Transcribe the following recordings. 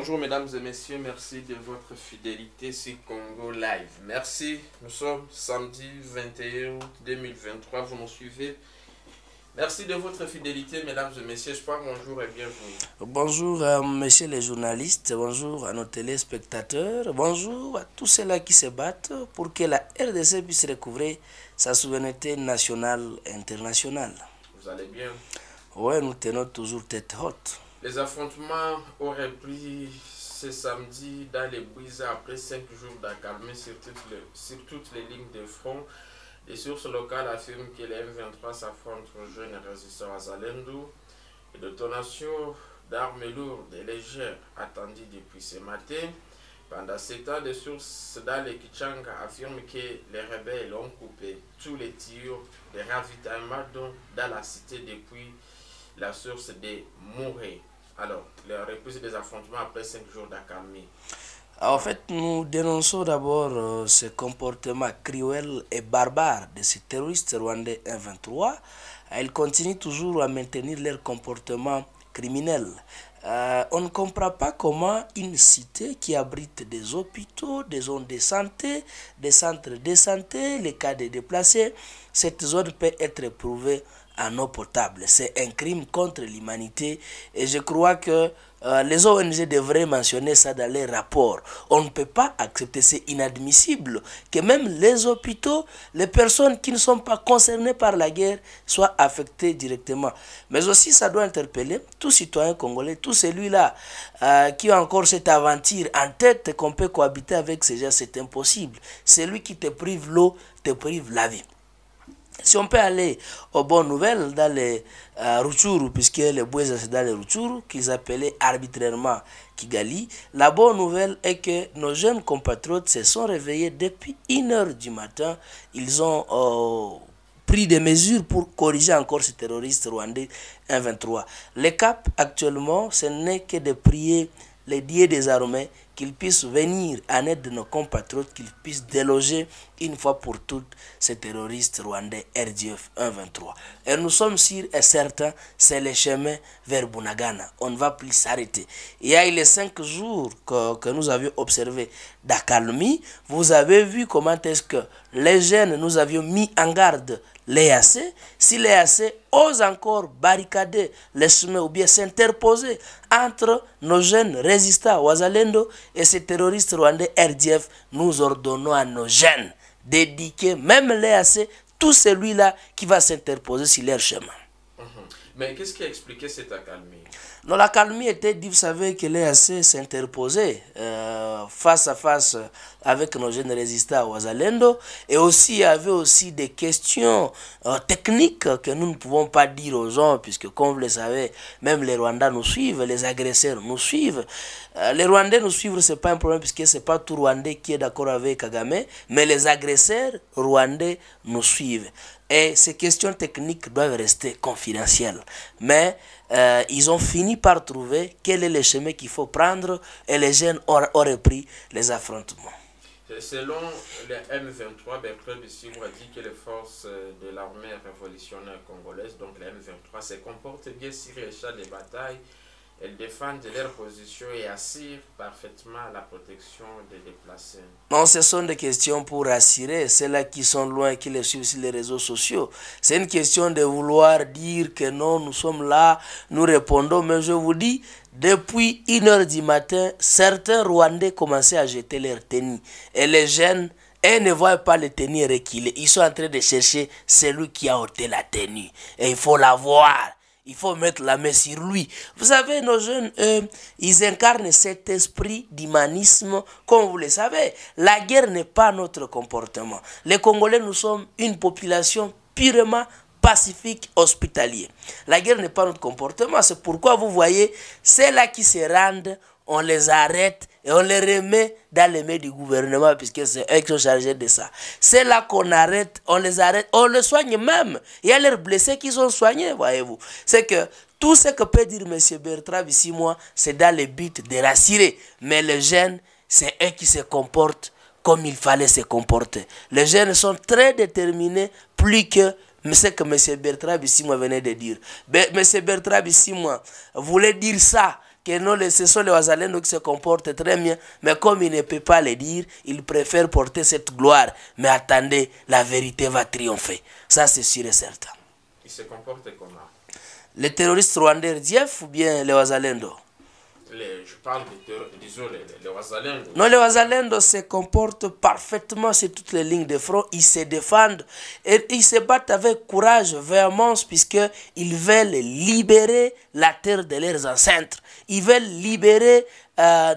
Bonjour mesdames et messieurs, merci de votre fidélité sur Congo Live. Merci, nous sommes samedi 21 août 2023, vous nous suivez. Merci de votre fidélité mesdames et messieurs, je parle bonjour et bienvenue. Bonjour à messieurs les journalistes, bonjour à nos téléspectateurs, bonjour à tous ceux-là qui se battent pour que la RDC puisse recouvrir sa souveraineté nationale et internationale. Vous allez bien? Oui, nous tenons toujours tête haute. Les affrontements auraient pris ce samedi dans les brises après cinq jours d'accalmie sur, toutes les- les lignes de front. Des sources locales affirment que les M23 s'affrontent aux jeunes résistants à Zalendo. Et détonation d'armes lourdes et légères attendues depuis ce matin. Pendant ce temps, des sources dans les Kichanga affirment que les rebelles ont coupé tous les tuyaux de ravitaillement dans la cité depuis la source de Mouré. Alors, la reprise des affrontements après cinq jours d'accalmie. En fait, nous dénonçons d'abord euh, ce comportement cruel et barbare de ces terroristes rwandais 1-23. Ils continuent toujours à maintenir leur comportement criminel. Euh, on ne comprend pas comment une cité qui abrite des hôpitaux, des zones de santé, des centres de santé, les cas de déplacés, cette zone peut être éprouvée en eau potable. C'est un crime contre l'humanité et je crois que euh, les ONG devraient mentionner ça dans les rapports. On ne peut pas accepter, c'est inadmissible que même les hôpitaux, les personnes qui ne sont pas concernées par la guerre soient affectées directement. Mais aussi, ça doit interpeller tout citoyen congolais, tout celui-là euh, qui a encore cette aventure en tête qu'on peut cohabiter avec ces gens, c'est impossible. Celui qui te prive l'eau, te prive la vie. Si on peut aller aux bonnes nouvelles dans les euh, puisque les Bouézas c'est dans les Rutshuru, qu'ils appelaient arbitrairement Kigali, la bonne nouvelle est que nos jeunes compatriotes se sont réveillés depuis 1h du matin. Ils ont euh, pris des mesures pour corriger encore ces terroristes rwandais 1-23. Le cap actuellement, ce n'est que de prier les dieux des armées qu'ils puissent venir en aide de nos compatriotes, qu'ils puissent déloger une fois pour toutes ces terroristes rwandais RDF 123. Et nous sommes sûrs et certains, c'est le chemin vers Bunagana. On ne va plus s'arrêter. Il y a les cinq jours que, que nous avions observé d'accalmie. Vous avez vu comment est-ce que les jeunes, nous avions mis en garde l'EAC. Si l'EAC ose encore barricader les chemins ou bien s'interposer entre nos jeunes résistants Wazalendo et ces terroristes rwandais RDF, nous ordonnons à nos jeunes d'édiquer même l'EAC tout celui-là qui va s'interposer sur leur chemin. Mais qu'est-ce qui a expliqué cette accalmie? Non, la calmie était dit, vous savez que l'EAC s'interposait euh, face à face avec nos jeunes résistants Wazalendo et aussi il y avait aussi des questions euh, techniques que nous ne pouvons pas dire aux gens puisque comme vous le savez, même les Rwandais nous suivent, les agresseurs nous suivent. Euh, les Rwandais nous suivent, c'est pas un problème puisque c'est pas tout Rwandais qui est d'accord avec Kagame, mais les agresseurs rwandais nous suivent. Et ces questions techniques doivent rester confidentielles. Mais euh, ils ont fini par trouver quel est le chemin qu'il faut prendre et les jeunes auraient pris les affrontements. Selon le M23, Bertrand Bissimo a dit que les forces de l'armée révolutionnaire congolaise, donc le M23, se comportent bien sur les champs de bataille. Elles défendent leur position et assurent parfaitement la protection des déplacés. Non, ce sont des questions pour rassurer ceux-là qui sont loin, qui les suivent sur les réseaux sociaux. C'est une question de vouloir dire que non, nous sommes là, nous répondons, mais je vous dis, depuis 1h du matin, certains Rwandais commençaient à jeter leurs tenues. Et les jeunes, elles ne voient pas les tenues reculer. Ils sont en train de chercher celui qui a ôté la tenue. Et il faut la voir. Il faut mettre la main sur lui. Vous savez, nos jeunes, eux, ils incarnent cet esprit d'humanisme, comme vous le savez. La guerre n'est pas notre comportement. Les Congolais, nous sommes une population purement pacifique, hospitalier. La guerre n'est pas notre comportement. C'est pourquoi vous voyez, c'est là qui se rendent, on les arrête et on les remet dans les mains du gouvernement puisque c'est eux qui sont chargés de ça. C'est là qu'on arrête, on les arrête, on les soigne même. Il y a leurs blessés qui sont soignés, voyez-vous. C'est que tout ce que peut dire M. Bertrand ici, moi, c'est dans le but de rassurer. Mais les jeunes, c'est eux qui se comportent comme il fallait se comporter. Les jeunes sont très déterminés, plus que ce que M. Bertrand ici, moi, venait de dire. M. Bertrand ici, moi, voulait dire ça que non, ce sont les Wazalendo qui se comportent très bien, mais comme il ne peut pas le dire, il préfère porter cette gloire. Mais attendez, la vérité va triompher. Ça, c'est sûr et certain. Il se comporte comment? Les terroristes rwandais RDF ou bien les Wazalendo je parle de, Wazalendo. Non, les Wazalendo se comportent parfaitement sur toutes les lignes de front. Ils se défendent et ils se battent avec courage, véhémence, puisqu'ils veulent libérer la terre de leurs ancêtres. Ils veulent libérer euh,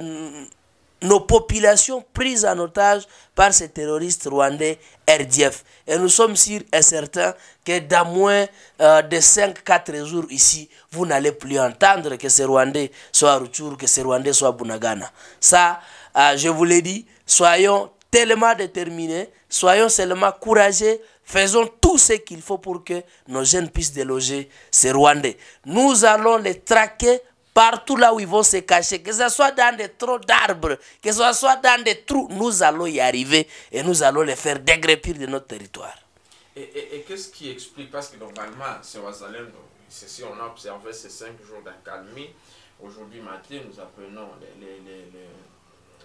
nos populations prises en otage par ces terroristes rwandais RDF. Et nous sommes sûrs et certains que dans moins euh, de 5-4 jours ici, vous n'allez plus entendre que ces Rwandais soient Ruchuru, que ces Rwandais soient Bunagana. Ça, euh, je vous l'ai dit, soyons tellement déterminés, soyons seulement courageux, faisons tout ce qu'il faut pour que nos jeunes puissent déloger ces Rwandais. Nous allons les traquer partout là où ils vont se cacher, que ce soit dans des troncs d'arbres, que ce soit dans des trous, nous allons y arriver et nous allons les faire dégrépir de notre territoire. Et, qu'est-ce qui explique? Parce que normalement, si on a observé ces cinq jours d'accalmie, aujourd'hui matin, nous apprenons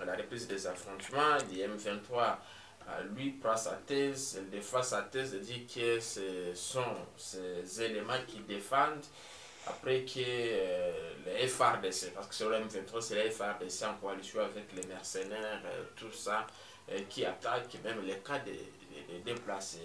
la reprise des affrontements, l'IM23 lui prend sa thèse, il défend sa thèse, dit que ce sont ces éléments qui défendent après que euh, les FRDC, parce que sur le M23, c'est les FRDC en coalition avec les mercenaires, euh, tout ça, qui attaquent même les cas de, de, de déplacés.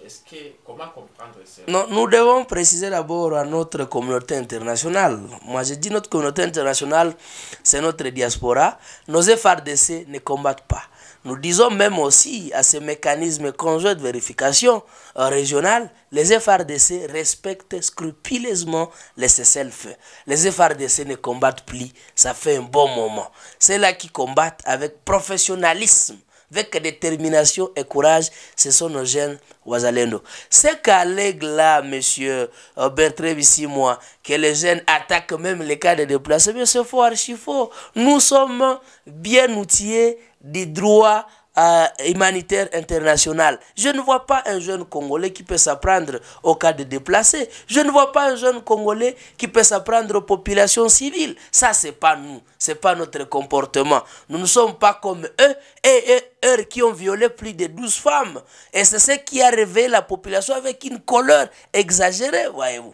Comment comprendre ça? Nous devons préciser d'abord à notre communauté internationale. Moi, je dis notre communauté internationale, c'est notre diaspora. Nos FRDC ne combattent pas. Nous disons même aussi à ces mécanismes conjoints de vérification euh, régionale, les FRDC respectent scrupuleusement les cessez-le-feu. Les FRDC ne combattent plus, ça fait un bon moment. C'est là qui combattent avec professionnalisme, avec détermination et courage, ce sont nos jeunes Wazalendo. C'est qu'allègue là, monsieur euh, Bertrand ici, moi, que les jeunes attaquent même les cas de déplacés, mais c'est faux, archi faux. Nous sommes bien outillés des droits euh, humanitaires internationaux. Je ne vois pas un jeune Congolais qui peut s'apprendre au cas de déplacés. Je ne vois pas un jeune Congolais qui peut s'apprendre aux populations civiles. Ça, c'est pas nous. C'est pas notre comportement. Nous ne sommes pas comme eux et, et eux qui ont violé plus de 12 femmes. Et c'est ce qui a réveillé la population avec une colère exagérée, voyez-vous.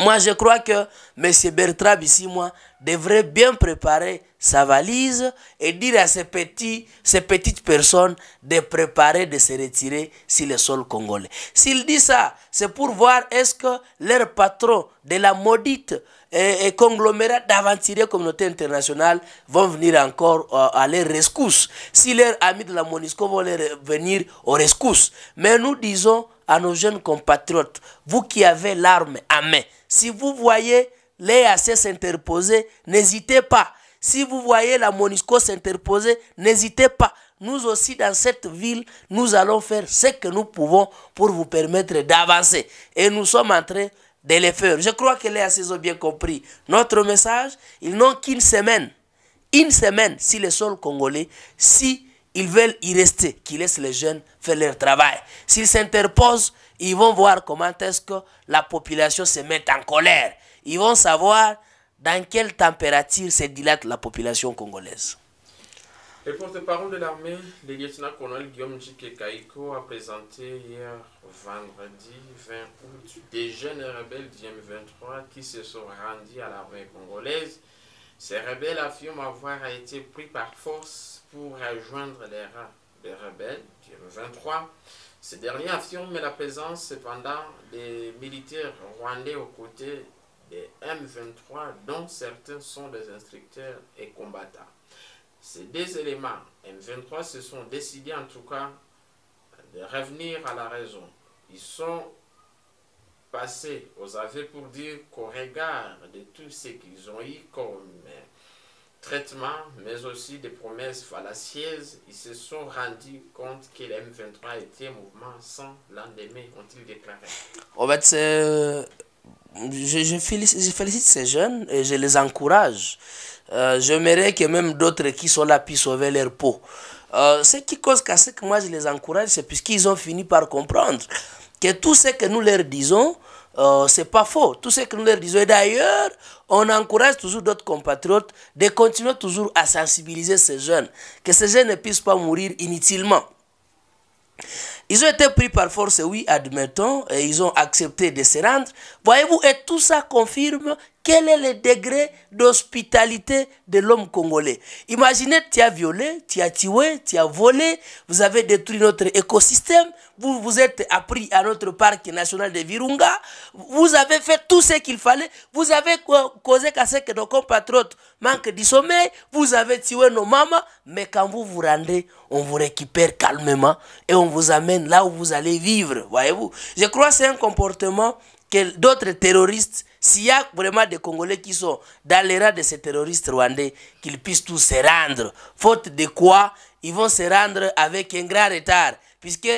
Moi, je crois que M. Bertrand, ici, moi, devrait bien préparer sa valise et dire à ces, petits, ces petites personnes de préparer, de se retirer sur le sol congolais. S'il dit ça, c'est pour voir est-ce que leur patron de la maudite et, et conglomérat d'aventuriers communauté internationale vont venir encore euh, à leur rescousse. Si leurs amis de la MONUSCO vont venir aux rescousse. Mais nous disons à nos jeunes compatriotes, vous qui avez l'arme à main, si vous voyez les AC s'interposer, n'hésitez pas. Si vous voyez la Monisco s'interposer, n'hésitez pas. Nous aussi, dans cette ville, nous allons faire ce que nous pouvons pour vous permettre d'avancer. Et nous sommes en train de le faire. Je crois que les AC ont bien compris notre message. Ils n'ont qu'une semaine. Une semaine, si les sols congolais, si ils veulent y rester, qu'ils laissent les jeunes faire leur travail. S'ils s'interposent, ils vont voir comment est-ce que la population se met en colère. Ils vont savoir dans quelle température se dilate la population congolaise. Le porte-parole de l'armée, le lieutenant-colonel Guillaume Kaiko, a présenté hier vendredi 20 août des jeunes rebelles du M23 qui se sont rendus à l'armée congolaise. Ces rebelles affirment avoir été pris par force pour rejoindre les rangs des rebelles du M23. Ces derniers affirment la présence cependant des militaires rwandais aux côtés des M23 dont certains sont des instructeurs et combattants. Ces deux éléments, M23, se sont décidés en tout cas de revenir à la raison. Ils sont passés aux aveux pour dire qu'au regard de tout ce qu'ils ont eu comme traitement, mais aussi des promesses fallacieuses, ils se sont rendus compte que le M23 était un mouvement sans lendemain, ont-ils déclaré. En fait, félicite, je, félicite, ces jeunes et je les encourage. Euh, J'aimerais que même d'autres qui sont là puissent sauver leur peau. Euh, ce qui cause qu'à ce que moi je les encourage, c'est puisqu'ils ont fini par comprendre que tout ce que nous leur disons, euh, c'est pas faux. Tout ce que nous leur disons. Et d'ailleurs, on encourage toujours d'autres compatriotes de continuer toujours à sensibiliser ces jeunes, que ces jeunes ne puissent pas mourir inutilement. Ils ont été pris par force, oui, admettons, et ils ont accepté de se rendre. Voyez-vous, et tout ça confirme quel est le degré d'hospitalité de l'homme congolais? Imaginez, tu as violé, tu as tué, tu as volé, vous avez détruit notre écosystème, vous vous êtes appris à notre parc national de Virunga, vous avez fait tout ce qu'il fallait, vous avez causé qu'à ce que nos compatriotes manquent du sommeil, vous avez tué nos mamans, mais quand vous vous rendez, on vous récupère calmement et on vous amène là où vous allez vivre, voyez-vous? Je crois que c'est un comportement que d'autres terroristes, s'il y a vraiment des Congolais qui sont dans les rangs de ces terroristes rwandais, qu'ils puissent tous se rendre. Faute de quoi, ils vont se rendre avec un grand retard. Puisque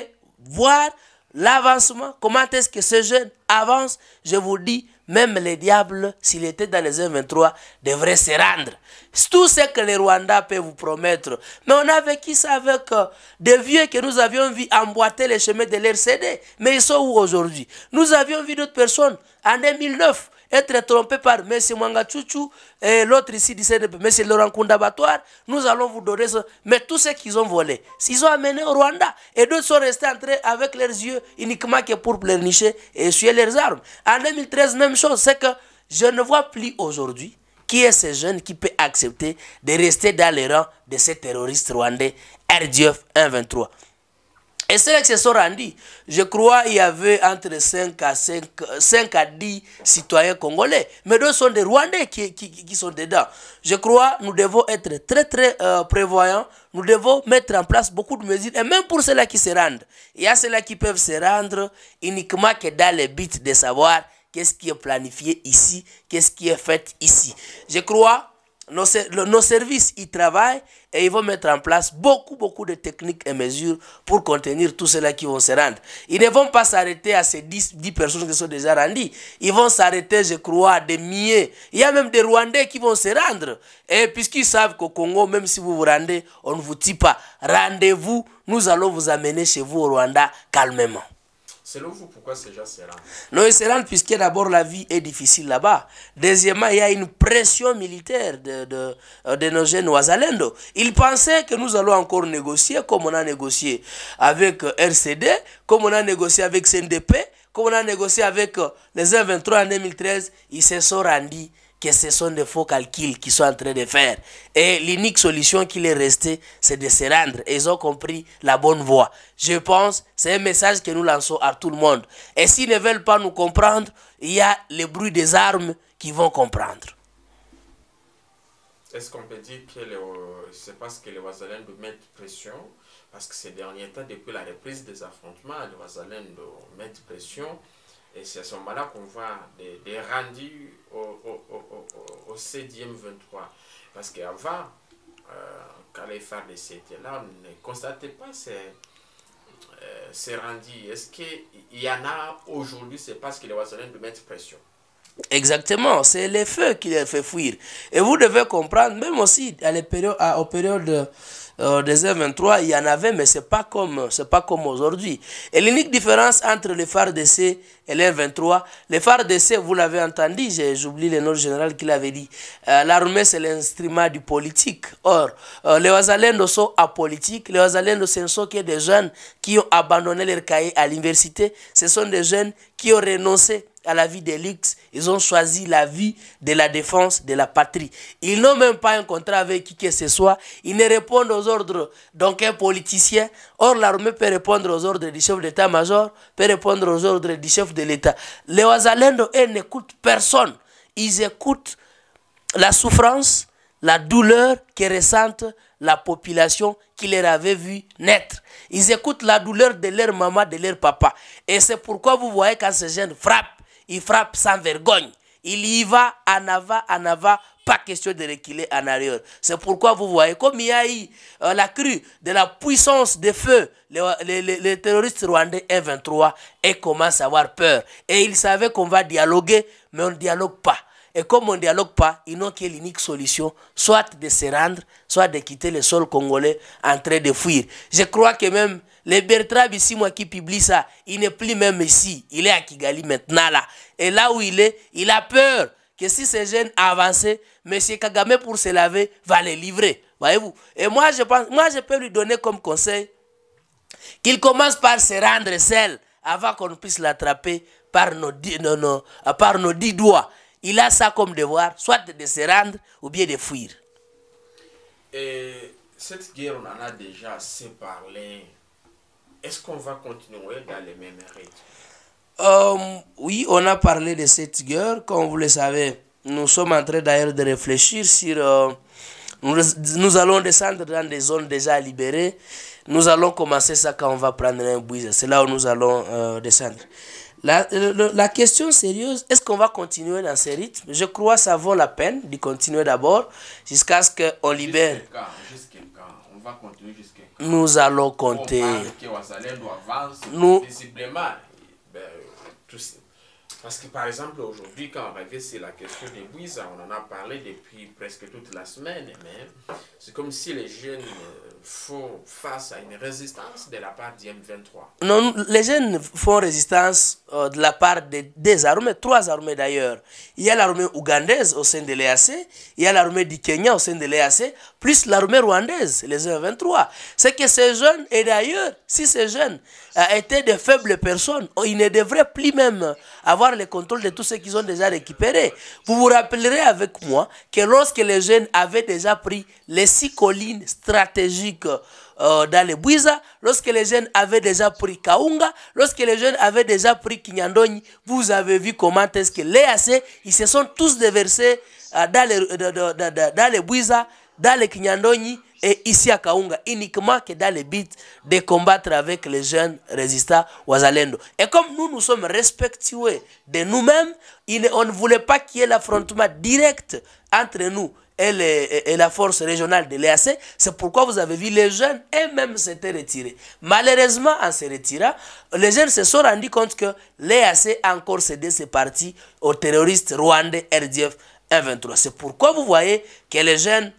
voir l'avancement, comment est-ce que ces jeunes avancent, je vous dis, même les diables, s'il était dans les 1-23, devraient se rendre. Tout ce que les Rwandais peuvent vous promettre. Mais on a vécu ça avec euh, des vieux que nous avions vu emboîter les chemins de l'RCD. Mais ils sont où aujourd'hui? Nous avions vu d'autres personnes en 2009 être trompés par M. Mwanga et l'autre ici, M. Laurent Kundabatoire, nous allons vous donner ça. Mais tout ce qu'ils ont volé, ils ont amené au Rwanda. Et d'autres sont restés entrés avec leurs yeux uniquement que pour pleurnicher et essuyer leurs armes. En 2013, même chose, c'est que je ne vois plus aujourd'hui qui est ce jeune qui peut accepter de rester dans les rangs de ces terroristes rwandais RDF 123. Et c'est là que se sont rendus. Je crois qu'il y avait entre 5 à, 5, 5 à 10 citoyens congolais. Mais deux sont des Rwandais qui, qui, qui sont dedans. Je crois que nous devons être très très euh, prévoyants. Nous devons mettre en place beaucoup de mesures. Et même pour ceux-là qui se rendent. Il y a ceux-là qui peuvent se rendre uniquement que dans le but de savoir qu'est-ce qui est planifié ici, qu'est-ce qui est fait ici. Je crois nos, nos, services y travaillent et ils vont mettre en place beaucoup, beaucoup de techniques et mesures pour contenir tous ceux-là qui vont se rendre. Ils ne vont pas s'arrêter à ces 10, 10, personnes qui sont déjà rendues. Ils vont s'arrêter, je crois, à des milliers. Il y a même des Rwandais qui vont se rendre. Et puisqu'ils savent qu'au Congo, même si vous vous rendez, on ne vous tue pas. Rendez-vous, nous allons vous amener chez vous au Rwanda calmement. Selon vous, pourquoi ces gens se rendent Non, ils se rendent puisque d'abord la vie est difficile là-bas. Deuxièmement, il y a une pression militaire de, de, euh, de nos jeunes Ouazalendo. Ils pensaient que nous allons encore négocier comme on a négocié avec euh, RCD, comme on a négocié avec CNDP, comme on a négocié avec euh, les 23 en 2013. Ils se sont rendus que ce sont des faux calculs qu'ils sont en train de faire. Et l'unique solution qui est restée, c'est de se rendre. Ils ont compris la bonne voie. Je pense, c'est un message que nous lançons à tout le monde. Et s'ils ne veulent pas nous comprendre, il y a le bruit des armes qui vont comprendre. Est-ce qu'on peut dire que c'est parce que les Ouazalènes mettent pression? Parce que ces derniers temps, depuis la reprise des affrontements, les Ouazalènes mettent pression et c'est à ce moment-là qu'on voit des, des rendus au, au, au, au, CDM 23. Parce qu'avant, euh, quand les phares de étaient là, on ne constatait pas ces, euh, ces rendus. Est-ce qu'il y en a aujourd'hui, c'est parce que les Ouazalènes de mettre pression? Exactement, c'est les feux qui les fait fuir. Et vous devez comprendre, même aussi à les à, aux périodes euh, des M23, il y en avait, mais ce n'est pas comme, pas comme aujourd'hui. Et l'unique différence entre les d'essai et les M23, les d'essai, vous l'avez entendu, j'oublie le nom général qu'il avait dit, euh, l'armée c'est l'instrument du politique. Or, euh, les Ouazalendo sont apolitiques, les Ouazalendo ce sont que des jeunes qui ont abandonné leur cahier à l'université, ce sont des jeunes qui ont renoncé à la vie de luxe, ils ont choisi la vie de la défense de la patrie. Ils n'ont même pas un contrat avec qui que ce soit. Ils ne répondent aux ordres d'aucun politicien. Or, l'armée peut répondre aux ordres du chef d'état-major, peut répondre aux ordres du chef de l'État. Les Ouazalendo, eux, n'écoutent personne. Ils écoutent la souffrance, la douleur que ressentent la population qui les avait vu naître. Ils écoutent la douleur de leur maman, de leur papa. Et c'est pourquoi vous voyez quand ces jeunes frappent, il frappe sans vergogne. Il y va en avant, en avant, pas question de reculer en arrière. C'est pourquoi vous voyez, comme il y a eu euh, la crue de la puissance des feux, les, terroristes rwandais M23 et commencent à avoir peur. Et ils savaient qu'on va dialoguer, mais on ne dialogue pas. Et comme on ne dialogue pas, ils n'ont qu'une unique solution, soit de se rendre, soit de quitter le sol congolais en train de fuir. Je crois que même le Bertrand ici, moi qui publie ça, il n'est plus même ici. Il est à Kigali maintenant là. Et là où il est, il a peur que si ces jeunes avancent, M. Kagame pour se laver va les livrer. Voyez-vous? Et moi je, pense, moi, je peux lui donner comme conseil qu'il commence par se rendre seul avant qu'on puisse l'attraper par nos, nos, par nos dix doigts. Il a ça comme devoir, soit de se rendre ou bien de fuir. Et cette guerre, on en a déjà assez parlé. Est-ce qu'on va continuer dans les mêmes rythmes? Euh, Oui, on a parlé de cette guerre. Comme vous le savez, nous sommes en train d'ailleurs de réfléchir sur... Euh, nous, nous, allons descendre dans des zones déjà libérées. Nous allons commencer ça quand on va prendre un bouise. C'est là où nous allons euh, descendre. La, la, question sérieuse, est-ce qu'on va continuer dans ce rythme Je crois que ça vaut la peine de continuer d'abord jusqu'à ce qu'on libère. Quand? On va continuer jusqu'à quand? Nous allons compter. Nous, ben, tout, parce que par exemple, aujourd'hui, quand on revient sur la question des Bouisa, on en a parlé depuis presque toute la semaine, mais c'est comme si les jeunes euh, font face à une résistance de la part du M23. Non, les jeunes font résistance euh, de la part de, des armées, trois armées d'ailleurs. Il y a l'armée ougandaise au sein de l'EAC, il y a l'armée du Kenya au sein de l'EAC, plus l'armée rwandaise, les M23. C'est que ces jeunes, et d'ailleurs, si ces jeunes euh, étaient de faibles personnes, ils ne devraient plus même avoir le contrôle de tout ce qu'ils ont déjà récupéré. Vous vous rappellerez avec moi que lorsque les jeunes avaient déjà pris les six collines stratégiques euh, dans les Bouiza, lorsque les jeunes avaient déjà pris Kaunga, lorsque les jeunes avaient déjà pris Kinyandoni, vous avez vu comment est-ce que les AC, ils se sont tous déversés euh, dans les, Bouiza, dans les Kinyandoni, et ici à Kaunga, uniquement que dans le but de combattre avec les jeunes résistants Wazalendo. Et comme nous, nous sommes respectueux de nous-mêmes, on ne voulait pas qu'il y ait l'affrontement direct entre nous et, la force régionale de l'EAC. C'est pourquoi vous avez vu les jeunes eux-mêmes s'étaient retirés. Malheureusement, en se retirant, les jeunes se sont rendus compte que l'EAC a encore cédé ses parties aux terroristes rwandais RDF 123. C'est pourquoi vous voyez que les jeunes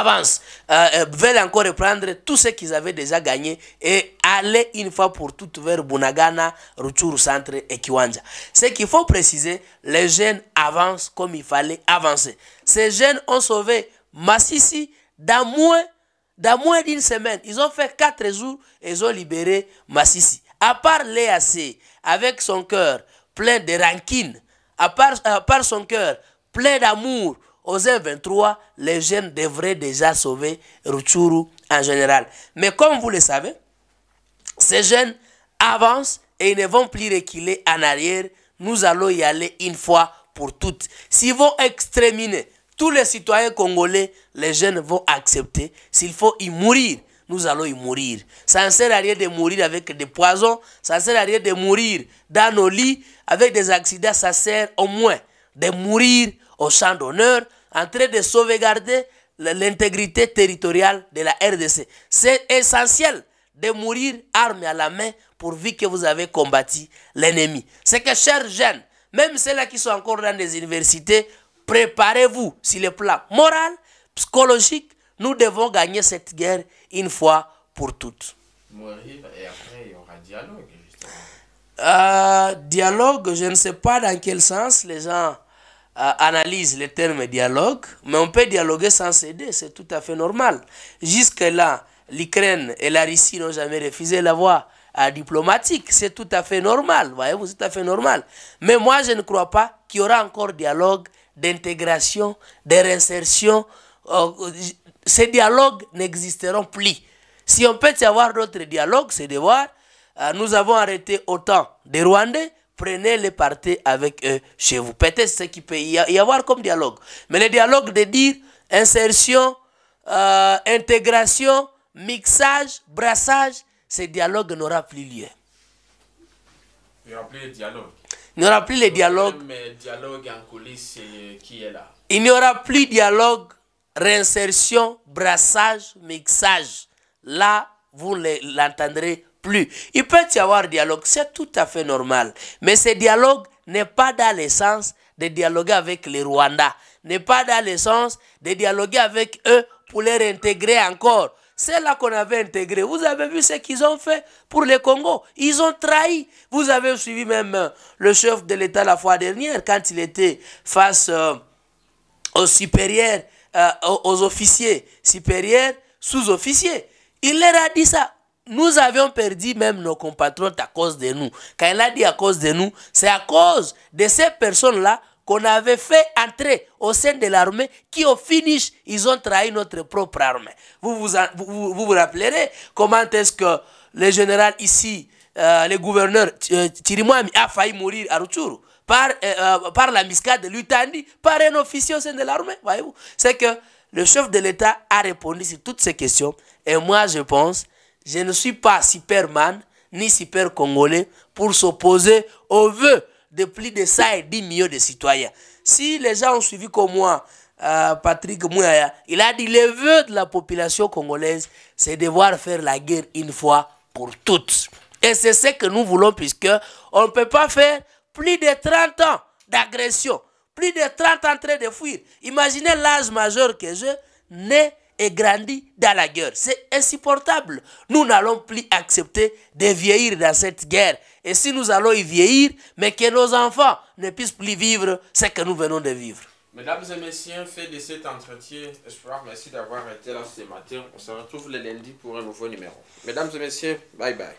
avance, euh, euh, veulent encore reprendre tout ce qu'ils avaient déjà gagné et aller une fois pour toutes vers Bunagana, Ruchuru Centre et Kiwanja. Ce qu'il faut préciser, les jeunes avancent comme il fallait avancer. Ces jeunes ont sauvé Massissi dans moins, moins d'une semaine. Ils ont fait quatre jours et ils ont libéré Massissi. À part l'EAC, avec son cœur plein de rancune, à part, à part son cœur plein d'amour, aux M23, les jeunes devraient déjà sauver Rutshuru en général. Mais comme vous le savez, ces jeunes avancent et ils ne vont plus reculer en arrière. Nous allons y aller une fois pour toutes. S'ils vont exterminer tous les citoyens congolais, les jeunes vont accepter. S'il faut y mourir, nous allons y mourir. Ça ne sert à rien de mourir avec des poisons, ça ne sert à rien de mourir dans nos lits avec des accidents, ça sert au moins de mourir au champ d'honneur en train de sauvegarder l'intégrité territoriale de la RDC. C'est essentiel de mourir armé à la main pourvu que vous avez combattu l'ennemi. C'est que, chers jeunes, même ceux-là qui sont encore dans des universités, préparez-vous sur le plan moral, psychologique. Nous devons gagner cette guerre une fois pour toutes. Mourir et après, il y aura dialogue. Euh, dialogue, je ne sais pas dans quel sens les gens analyse le terme dialogue, mais on peut dialoguer sans céder, c'est tout à fait normal. Jusque-là, l'Ukraine et la Russie n'ont jamais refusé la voie euh, diplomatique, c'est tout à fait normal, voyez-vous, c'est tout à fait normal. Mais moi, je ne crois pas qu'il y aura encore dialogue d'intégration, de réinsertion. Euh, ces dialogues n'existeront plus. Si on peut y avoir d'autres dialogues, c'est de voir, nous avons arrêté autant des Rwandais, prenez les parties avec eux chez vous. Peut-être ce qu'il peut y avoir comme dialogue. Mais le dialogue de dire insertion, euh, intégration, mixage, brassage, ce dialogue n'aura plus lieu. Il n'y aura plus de dialogue. Il n'y aura plus le dialogue. Mais dialogue en coulisses, qui est là Il n'y aura plus dialogue, réinsertion, brassage, mixage. Là, vous l'entendrez plus. Il peut y avoir dialogue, c'est tout à fait normal. Mais ce dialogue n'est pas dans le sens de dialoguer avec les Rwandais, n'est pas dans le sens de dialoguer avec eux pour les réintégrer encore. C'est là qu'on avait intégré. Vous avez vu ce qu'ils ont fait pour le Congo. Ils ont trahi. Vous avez suivi même euh, le chef de l'État la fois dernière quand il était face euh, aux supérieurs, euh, aux officiers supérieurs, sous-officiers. Il leur a dit ça. Nous avions perdu même nos compatriotes à cause de nous. Quand il a dit à cause de nous, c'est à cause de ces personnes-là qu'on avait fait entrer au sein de l'armée qui au finish, ils ont trahi notre propre armée. Vous vous, vous, vous, rappellerez comment est-ce que le général ici, euh, le gouverneur euh, a failli mourir à Rutshuru par, euh, euh, par la miscade de l'Utandi, par un officier au sein de l'armée, voyez-vous. C'est que le chef de l'État a répondu sur toutes ces questions et moi je pense, je ne suis pas superman ni super congolais pour s'opposer aux vœux de plus de 110 millions de citoyens. Si les gens ont suivi comme moi, euh, Patrick Mouyaya, il a dit le vœu de la population congolaise, c'est de voir faire la guerre une fois pour toutes. Et c'est ce que nous voulons puisque on ne peut pas faire plus de 30 ans d'agression, plus de 30 ans de fuir. Imaginez l'âge majeur que j'ai, né et grandi dans la guerre. C'est insupportable. Nous n'allons plus accepter de vieillir dans cette guerre. Et si nous allons y vieillir, mais que nos enfants ne puissent plus vivre ce que nous venons de vivre. Mesdames et messieurs, fait de cet entretien, espoir, merci d'avoir été là ce matin. On se retrouve le lundi pour un nouveau numéro. Mesdames et messieurs, bye bye.